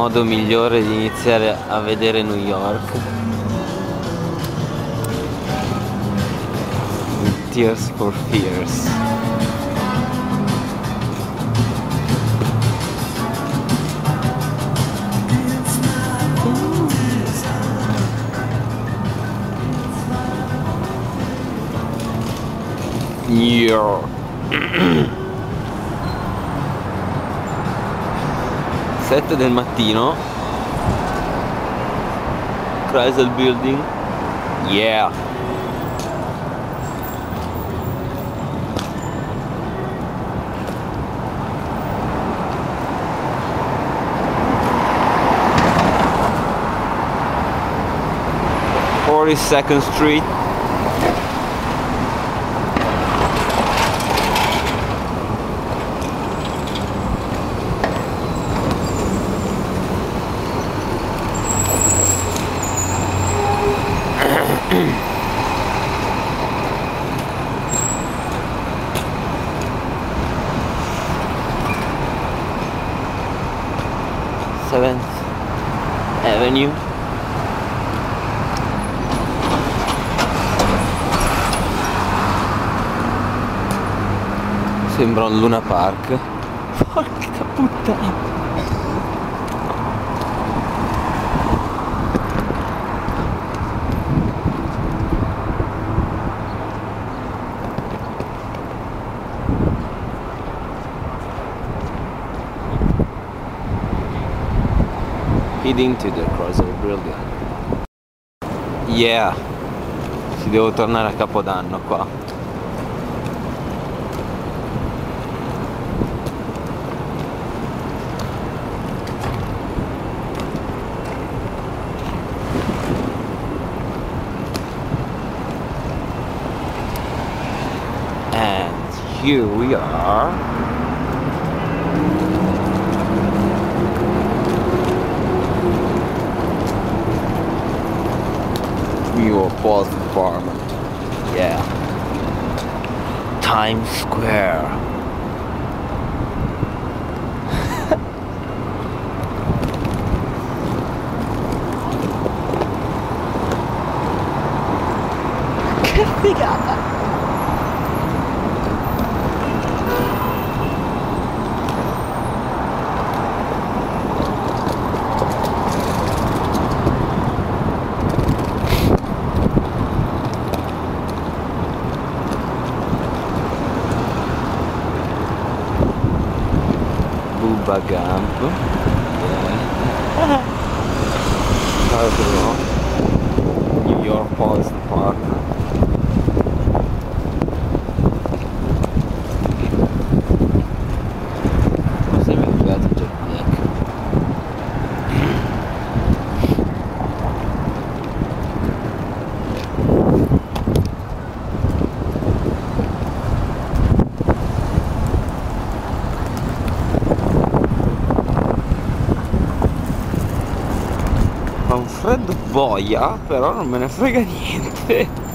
modo migliore di iniziare a vedere New York. Tears for Fears. New 7 del mattino. Chrysler Building. Yeah. Forty second Street Seventh Avenue. Sembra un Luna Park. Porca puttana heading to the Chrysler Building. Yeah, si devo tornare a Capodanno qua. And here we are your false apartment. Yeah. Times Square. vagabundo. É. Padrão. Tá New York Post. Un freddo boia però non me ne frega niente